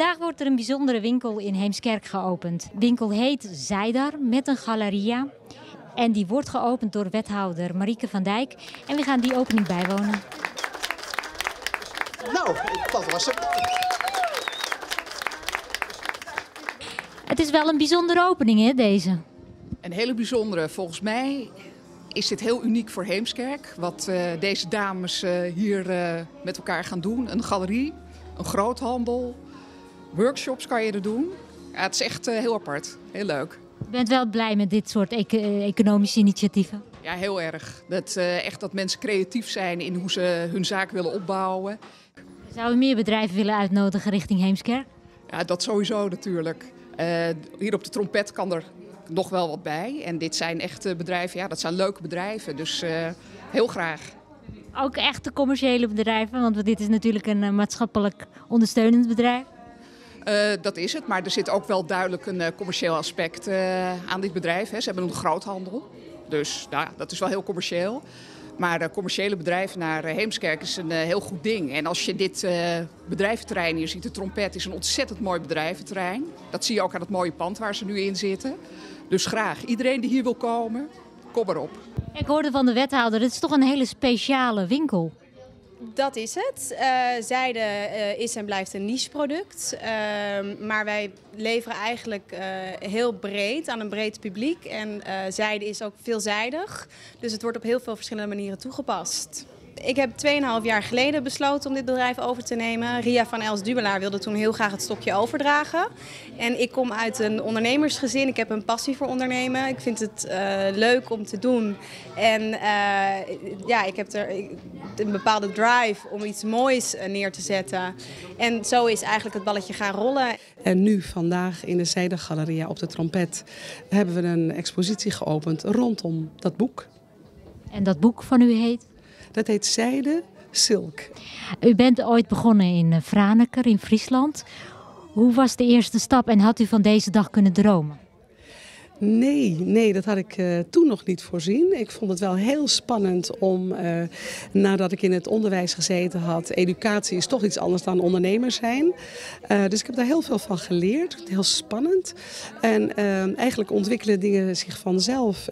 Vandaag wordt er een bijzondere winkel in Heemskerk geopend. De winkel heet Zijdar met een galeria. En die wordt geopend door wethouder Marieke van Dijk. En we gaan die opening bijwonen. Nou, dat was het. Het is wel een bijzondere opening, hè, deze? Een hele bijzondere. Volgens mij is dit heel uniek voor Heemskerk. Wat uh, deze dames uh, hier uh, met elkaar gaan doen. Een galerie, een groothandel, workshops kan je er doen. Ja, het is echt heel apart. Heel leuk. Je bent wel blij met dit soort econ economische initiatieven? Ja, heel erg. Dat, echt dat mensen creatief zijn in hoe ze hun zaak willen opbouwen. Zouden meer bedrijven willen uitnodigen richting Heemskerk? Ja, dat sowieso natuurlijk. hier op de trompet kan er nog wel wat bij. En dit zijn echte bedrijven, ja, dat zijn leuke bedrijven. Dus uh, heel graag. Ook echte commerciële bedrijven, want dit is natuurlijk een maatschappelijk ondersteunend bedrijf. Uh, dat is het, maar er zit ook wel duidelijk een commercieel aspect aan dit bedrijf. Hè. Ze hebben een groothandel, dus nou, dat is wel heel commercieel. Maar commerciële bedrijven naar Heemskerk is een heel goed ding. En als je dit bedrijventerrein hier ziet, de Trompet is een ontzettend mooi bedrijventerrein. Dat zie je ook aan het mooie pand waar ze nu in zitten. Dus graag, iedereen die hier wil komen, kom erop. Ik hoorde van de wethouder, het is toch een hele speciale winkel. Dat is het. Uh, zijde uh, is en blijft een nicheproduct. Uh, maar wij leveren eigenlijk heel breed aan een breed publiek. En zijde is ook veelzijdig. Dus het wordt op heel veel verschillende manieren toegepast. Ik heb 2,5 jaar geleden besloten om dit bedrijf over te nemen. Ria van Els Dubelaar wilde toen heel graag het stokje overdragen. En ik kom uit een ondernemersgezin. Ik heb een passie voor ondernemen. Ik vind het uh, leuk om te doen. En uh, ja, ik heb er een bepaalde drive om iets moois eh, neer te zetten. En zo is eigenlijk het balletje gaan rollen. En nu, vandaag, in de Zijdegaleria op de Trompet... hebben we een expositie geopend rondom dat boek. En dat boek van u heet? Dat heet Zijde Silk. U bent ooit begonnen in Franeker in Friesland. Hoe was de eerste stap en had u van deze dag kunnen dromen? Nee, nee, dat had ik uh, toen nog niet voorzien. Ik vond het wel heel spannend om, uh, nadat ik in het onderwijs gezeten had, educatie is toch iets anders dan ondernemer zijn. Uh, dus ik heb daar heel veel van geleerd, heel spannend. En eigenlijk ontwikkelen dingen zich vanzelf.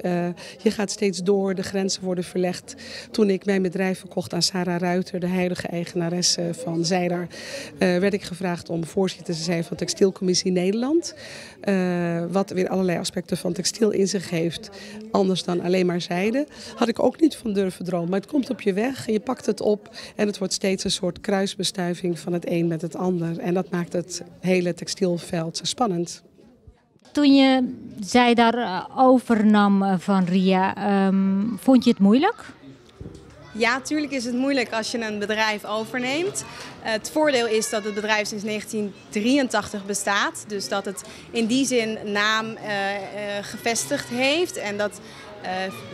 je gaat steeds door, de grenzen worden verlegd. Toen ik mijn bedrijf verkocht aan Sarah Ruiter, de heilige eigenaresse van Zijdar, werd ik gevraagd om voorzitter te zijn van Textielcommissie Nederland. wat weer allerlei aspecten van textiel in zich heeft, anders dan alleen maar zijde, had ik ook niet van durven dromen. Maar het komt op je weg en je pakt het op en het wordt steeds een soort kruisbestuiving van het een met het ander. En dat maakt het hele textielveld zo spannend. Toen je zij daar eh, overnam eh, van Ria, um, vond je het moeilijk? Ja, natuurlijk is het moeilijk als je een bedrijf overneemt. Het voordeel is dat het bedrijf sinds 1983 bestaat. Dus dat het in die zin naam uh, uh, gevestigd heeft. En dat uh,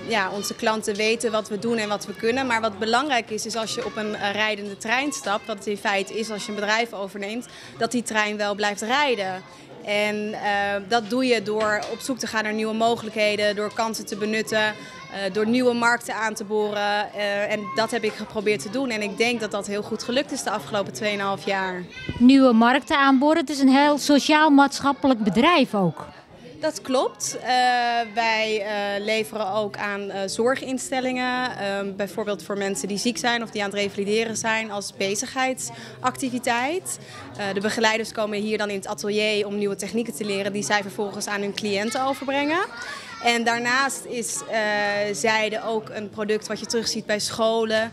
ja, onze klanten weten wat we doen en wat we kunnen. Maar wat belangrijk is, is als je op een rijdende trein stapt, wat het in feite is als je een bedrijf overneemt, dat die trein wel blijft rijden. En dat doe je door op zoek te gaan naar nieuwe mogelijkheden, door kansen te benutten, door nieuwe markten aan te boren. Uh, en dat heb ik geprobeerd te doen. En ik denk dat dat heel goed gelukt is de afgelopen 2,5 jaar. Nieuwe markten aanboren, het is een heel sociaal-maatschappelijk bedrijf ook. Dat klopt. Uh, wij uh, leveren ook aan uh, zorginstellingen. bijvoorbeeld voor mensen die ziek zijn of die aan het revalideren zijn als bezigheidsactiviteit. de begeleiders komen hier dan in het atelier om nieuwe technieken te leren die zij vervolgens aan hun cliënten overbrengen. En daarnaast is zijde ook een product wat je terugziet bij scholen,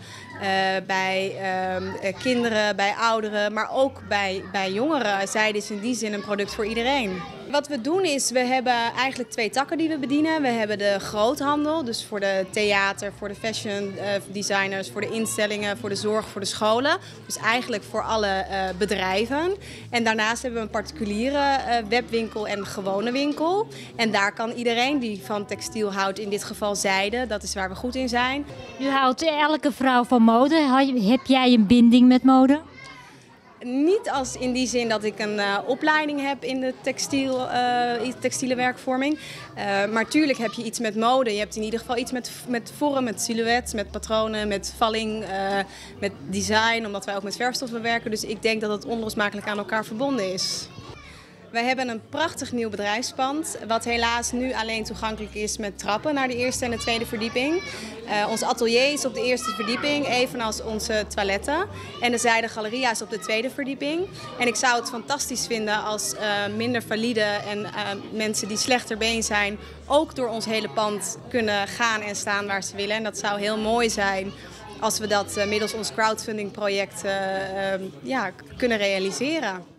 bij uh, kinderen, bij ouderen, maar ook bij, bij jongeren. Zijde is in die zin een product voor iedereen. Wat we doen is, we hebben eigenlijk twee takken die we bedienen. We hebben de groothandel, dus voor de theater, voor de fashion designers, voor de instellingen, voor de zorg, voor de scholen. Dus eigenlijk voor alle bedrijven. En daarnaast hebben we een particuliere webwinkel en gewone winkel. En daar kan iedereen die van textiel houdt, in dit geval zijde, dat is waar we goed in zijn. Nu houdt elke vrouw van mode. Heb jij een binding met mode? Niet als in die zin dat ik een uh, opleiding heb in de textiel, uh, textiele werkvorming. Uh, maar tuurlijk heb je iets met mode. Je hebt in ieder geval iets met, met vorm, met silhouet, met patronen, met valling, met design. Omdat wij ook met verfstoffen werken. Dus ik denk dat het onlosmakelijk aan elkaar verbonden is. Wij hebben een prachtig nieuw bedrijfspand, wat helaas nu alleen toegankelijk is met trappen naar de eerste en de tweede verdieping. Uh, ons atelier is op de eerste verdieping, evenals onze toiletten. En de zijde galeria is op de tweede verdieping. En ik zou het fantastisch vinden als uh, minder valide en uh, mensen die slechter been zijn... ook door ons hele pand kunnen gaan en staan waar ze willen. En dat zou heel mooi zijn als we dat middels ons crowdfunding project ja, kunnen realiseren.